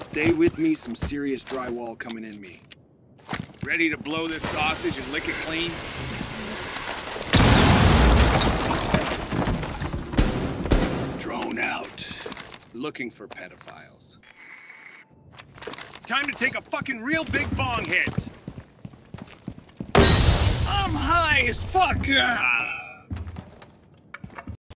Stay with me, some serious drywall coming in me. Ready to blow this sausage and lick it clean? Drone out. Looking for pedophiles. Time to take a fucking real big bong hit! I'm high as fuck! Ah.